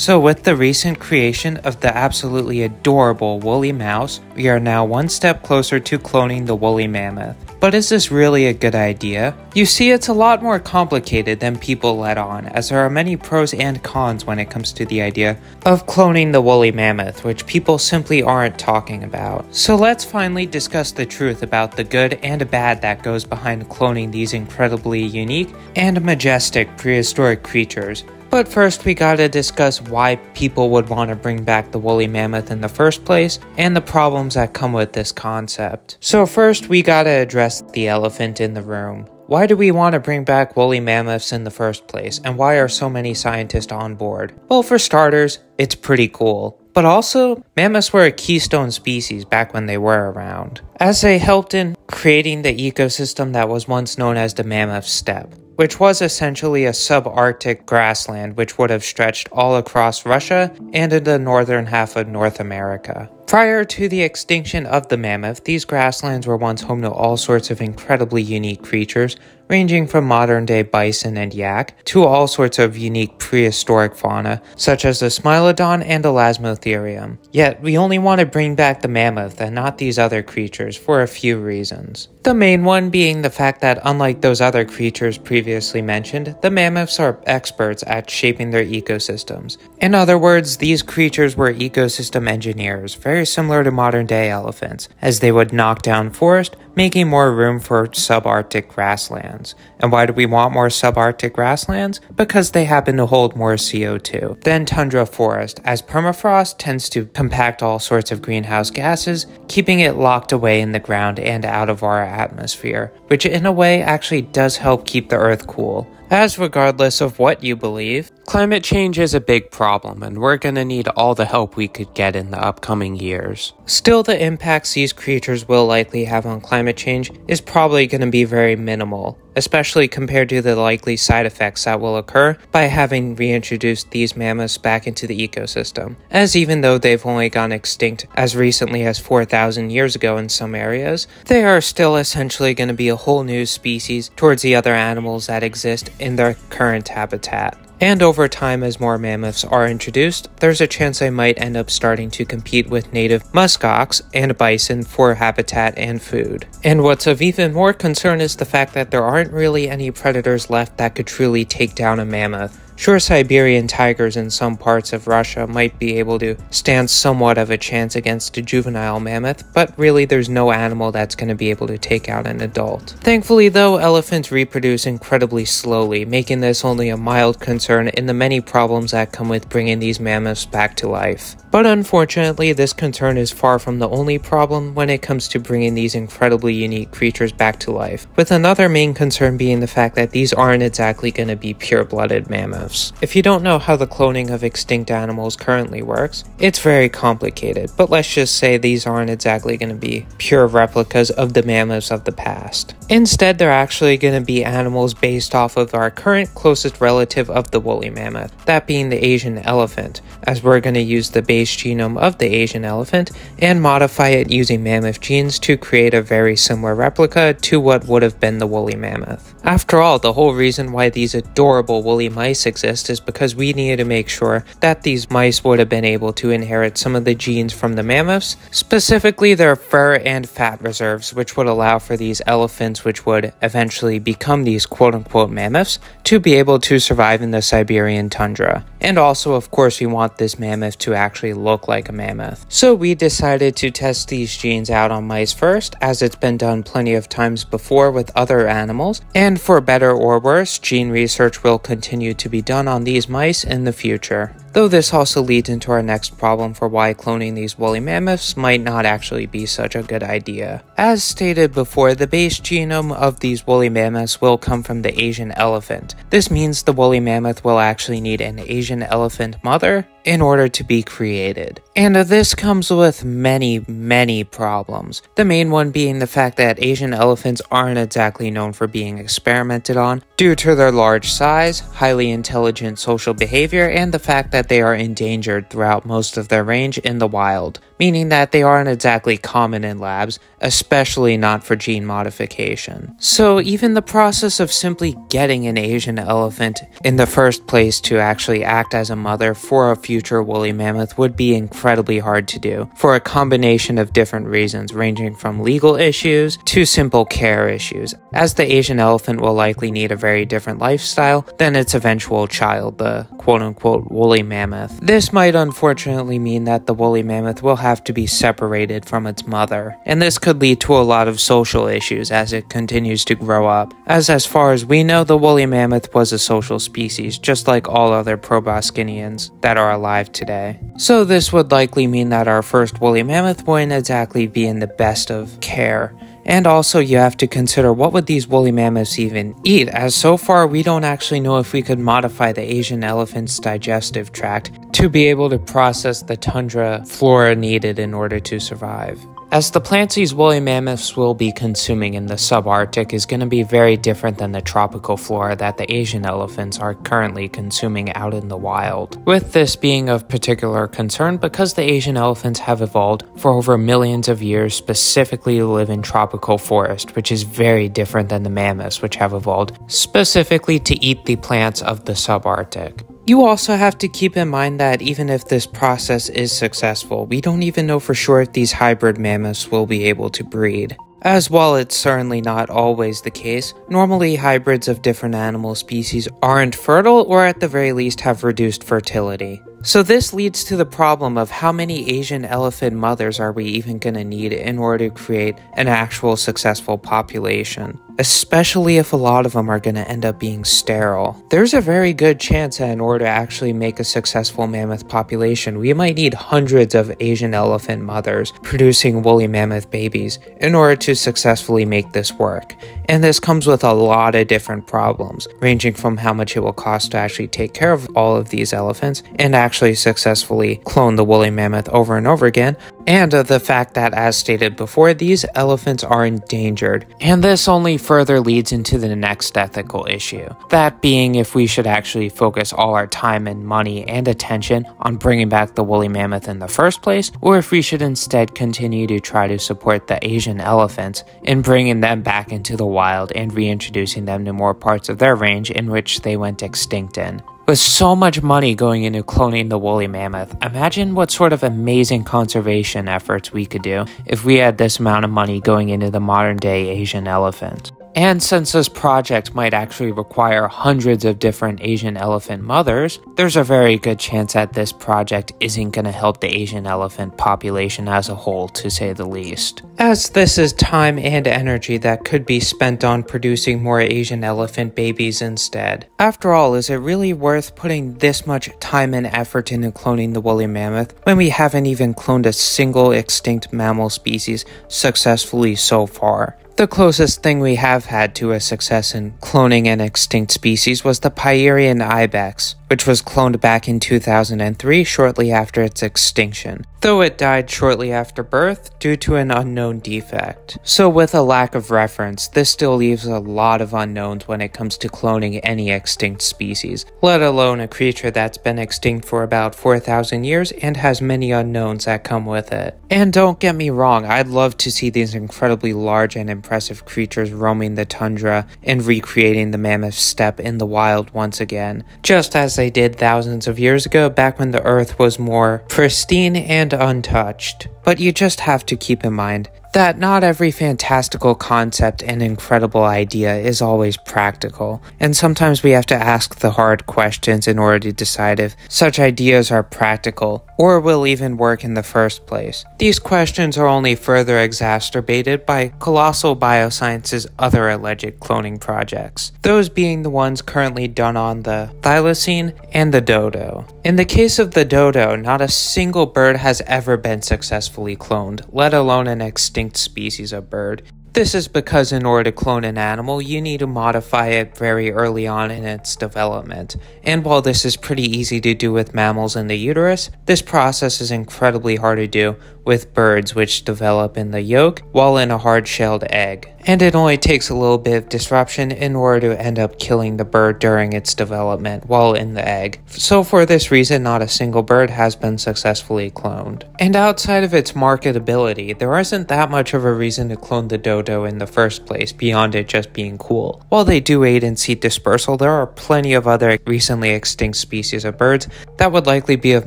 So with the recent creation of the absolutely adorable woolly mouse, we are now one step closer to cloning the woolly mammoth. But is this really a good idea? You see, it's a lot more complicated than people let on, as there are many pros and cons when it comes to the idea of cloning the woolly mammoth, which people simply aren't talking about. So let's finally discuss the truth about the good and bad that goes behind cloning these incredibly unique and majestic prehistoric creatures. But first, we gotta discuss why people would want to bring back the woolly mammoth in the first place and the problems that come with this concept. So, first, we gotta address the elephant in the room. Why do we want to bring back woolly mammoths in the first place, and why are so many scientists on board? Well, for starters, it's pretty cool. But also, mammoths were a keystone species back when they were around, as they helped in creating the ecosystem that was once known as the Mammoth Steppe which was essentially a subarctic grassland which would have stretched all across Russia and in the northern half of North America. Prior to the extinction of the mammoth, these grasslands were once home to all sorts of incredibly unique creatures, ranging from modern day bison and yak to all sorts of unique prehistoric fauna, such as the Smilodon and Elasmotherium. Yet, we only want to bring back the mammoth and not these other creatures for a few reasons. The main one being the fact that, unlike those other creatures previously mentioned, the mammoths are experts at shaping their ecosystems. In other words, these creatures were ecosystem engineers, very similar to modern day elephants, as they would knock down forest, making more room for subarctic grasslands. And why do we want more subarctic grasslands? Because they happen to hold more CO2 than tundra forest, as permafrost tends to compact all sorts of greenhouse gases, keeping it locked away in the ground and out of our atmosphere, which in a way actually does help keep the earth cool. As regardless of what you believe, climate change is a big problem and we're gonna need all the help we could get in the upcoming years. Still, the impacts these creatures will likely have on climate change is probably gonna be very minimal, especially compared to the likely side effects that will occur by having reintroduced these mammoths back into the ecosystem, as even though they've only gone extinct as recently as 4,000 years ago in some areas, they are still essentially going to be a whole new species towards the other animals that exist in their current habitat. And over time, as more mammoths are introduced, there's a chance they might end up starting to compete with native muskox and bison for habitat and food. And what's of even more concern is the fact that there aren't really any predators left that could truly take down a mammoth. Sure, Siberian tigers in some parts of Russia might be able to stand somewhat of a chance against a juvenile mammoth, but really there's no animal that's going to be able to take out an adult. Thankfully though, elephants reproduce incredibly slowly, making this only a mild concern in the many problems that come with bringing these mammoths back to life. But unfortunately, this concern is far from the only problem when it comes to bringing these incredibly unique creatures back to life, with another main concern being the fact that these aren't exactly going to be pure-blooded mammoths. If you don't know how the cloning of extinct animals currently works, it's very complicated, but let's just say these aren't exactly going to be pure replicas of the mammoths of the past. Instead, they're actually going to be animals based off of our current closest relative of the woolly mammoth, that being the Asian elephant, as we're going to use the base genome of the Asian elephant and modify it using mammoth genes to create a very similar replica to what would have been the woolly mammoth. After all, the whole reason why these adorable woolly mice exist is because we needed to make sure that these mice would have been able to inherit some of the genes from the mammoths, specifically their fur and fat reserves, which would allow for these elephants, which would eventually become these quote unquote mammoths, to be able to survive in the Siberian tundra. And also, of course, we want this mammoth to actually look like a mammoth. So we decided to test these genes out on mice first, as it's been done plenty of times before with other animals, and for better or worse, gene research will continue to be done on these mice in the future. Though this also leads into our next problem for why cloning these woolly mammoths might not actually be such a good idea. As stated before, the base genome of these woolly mammoths will come from the Asian elephant. This means the woolly mammoth will actually need an Asian elephant mother in order to be created. And this comes with many, many problems. The main one being the fact that Asian elephants aren't exactly known for being experimented on due to their large size, highly intelligent social behavior, and the fact that that they are endangered throughout most of their range in the wild, meaning that they aren't exactly common in labs, especially not for gene modification. So even the process of simply getting an Asian elephant in the first place to actually act as a mother for a future woolly mammoth would be incredibly hard to do, for a combination of different reasons ranging from legal issues to simple care issues, as the Asian elephant will likely need a very different lifestyle than its eventual child, the quote unquote woolly mammoth. This might unfortunately mean that the woolly mammoth will have to be separated from its mother, and this could lead to a lot of social issues as it continues to grow up, as as far as we know, the woolly mammoth was a social species, just like all other proboscideans that are alive today. So this would likely mean that our first woolly mammoth wouldn't exactly be in the best of care, and also you have to consider what would these woolly mammoths even eat, as so far we don't actually know if we could modify the Asian elephant's digestive tract to be able to process the tundra flora needed in order to survive. As the plants these woolly mammoths will be consuming in the subarctic is going to be very different than the tropical flora that the Asian elephants are currently consuming out in the wild. With this being of particular concern because the Asian elephants have evolved for over millions of years specifically to live in tropical forest, which is very different than the mammoths which have evolved specifically to eat the plants of the subarctic. You also have to keep in mind that even if this process is successful, we don't even know for sure if these hybrid mammoths will be able to breed. As while it's certainly not always the case, normally hybrids of different animal species aren't fertile or at the very least have reduced fertility. So this leads to the problem of how many Asian elephant mothers are we even going to need in order to create an actual successful population especially if a lot of them are going to end up being sterile. There's a very good chance that in order to actually make a successful mammoth population, we might need hundreds of Asian elephant mothers producing woolly mammoth babies in order to successfully make this work. And this comes with a lot of different problems, ranging from how much it will cost to actually take care of all of these elephants and actually successfully clone the woolly mammoth over and over again, and uh, the fact that, as stated before, these elephants are endangered. And this only further leads into the next ethical issue. That being if we should actually focus all our time and money and attention on bringing back the woolly mammoth in the first place, or if we should instead continue to try to support the Asian elephants in bringing them back into the wild and reintroducing them to more parts of their range in which they went extinct in. With so much money going into cloning the woolly mammoth, imagine what sort of amazing conservation efforts we could do if we had this amount of money going into the modern day Asian elephant. And since this project might actually require hundreds of different Asian elephant mothers, there's a very good chance that this project isn't going to help the Asian elephant population as a whole, to say the least. As this is time and energy that could be spent on producing more Asian elephant babies instead. After all, is it really worth putting this much time and effort into cloning the woolly mammoth when we haven't even cloned a single extinct mammal species successfully so far? The closest thing we have had to a success in cloning an extinct species was the Pyrenean ibex, which was cloned back in 2003 shortly after its extinction, though it died shortly after birth due to an unknown defect. So with a lack of reference, this still leaves a lot of unknowns when it comes to cloning any extinct species, let alone a creature that's been extinct for about 4,000 years and has many unknowns that come with it. And don't get me wrong, I'd love to see these incredibly large and impressive creatures roaming the tundra and recreating the mammoth steppe in the wild once again, just as they did thousands of years ago back when the earth was more pristine and untouched. But you just have to keep in mind that not every fantastical concept and incredible idea is always practical, and sometimes we have to ask the hard questions in order to decide if such ideas are practical or will even work in the first place. These questions are only further exacerbated by Colossal Bioscience's other alleged cloning projects, those being the ones currently done on the thylacine and the dodo. In the case of the dodo, not a single bird has ever been successfully cloned, let alone an extinct species of bird. This is because in order to clone an animal, you need to modify it very early on in its development. And while this is pretty easy to do with mammals in the uterus, this process is incredibly hard to do with birds which develop in the yolk while in a hard-shelled egg. And it only takes a little bit of disruption in order to end up killing the bird during its development while in the egg. So for this reason, not a single bird has been successfully cloned. And outside of its marketability, there isn't that much of a reason to clone the dodo in the first place beyond it just being cool. While they do aid in seed dispersal, there are plenty of other recently extinct species of birds that would likely be of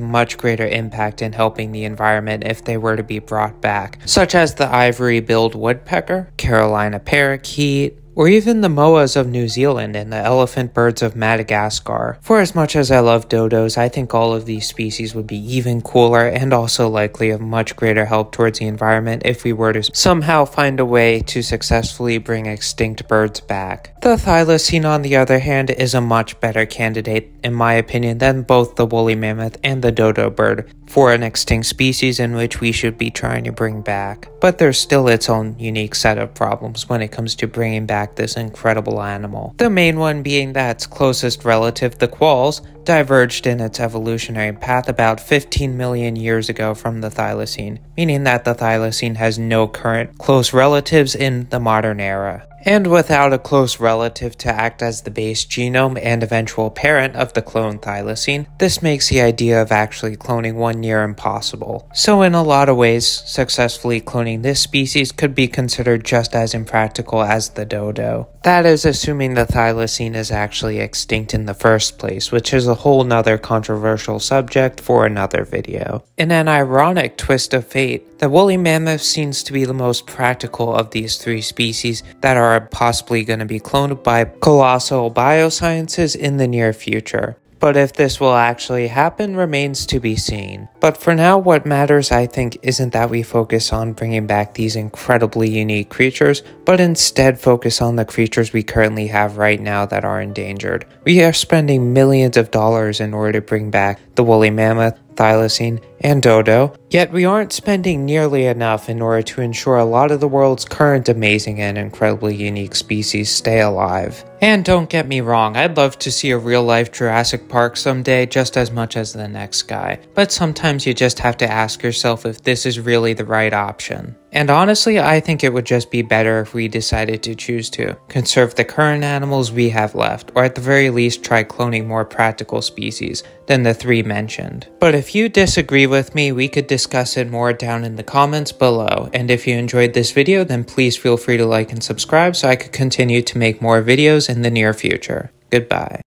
much greater impact in helping the environment if they were to be brought back, such as the ivory-billed woodpecker, Carolina parakeet, or even the moas of New Zealand and the elephant birds of Madagascar. For as much as I love dodos, I think all of these species would be even cooler and also likely of much greater help towards the environment if we were to somehow find a way to successfully bring extinct birds back. The thylacine, on the other hand, is a much better candidate, in my opinion, than both the woolly mammoth and the dodo bird for an extinct species in which we should be trying to bring back. But there's still its own unique set of problems when it comes to bringing back this incredible animal. The main one being that its closest relative, the quolls, diverged in its evolutionary path about 15 million years ago from the thylacine, meaning that the thylacine has no current close relatives in the modern era and without a close relative to act as the base genome and eventual parent of the clone thylacine, this makes the idea of actually cloning one near impossible. So in a lot of ways, successfully cloning this species could be considered just as impractical as the dodo. That is assuming the thylacine is actually extinct in the first place, which is a whole nother controversial subject for another video. In an ironic twist of fate, the woolly mammoth seems to be the most practical of these three species that are possibly going to be cloned by Colossal Biosciences in the near future but if this will actually happen remains to be seen. But for now, what matters, I think, isn't that we focus on bringing back these incredibly unique creatures, but instead focus on the creatures we currently have right now that are endangered. We are spending millions of dollars in order to bring back the woolly mammoth, thylacine, and dodo, yet we aren't spending nearly enough in order to ensure a lot of the world's current amazing and incredibly unique species stay alive. And don't get me wrong, I'd love to see a real life Jurassic Park someday just as much as the next guy, but sometimes you just have to ask yourself if this is really the right option. And honestly, I think it would just be better if we decided to choose to conserve the current animals we have left, or at the very least try cloning more practical species than the three mentioned. But if you disagree with me, we could discuss it more down in the comments below. And if you enjoyed this video, then please feel free to like and subscribe so I could continue to make more videos in the near future. Goodbye.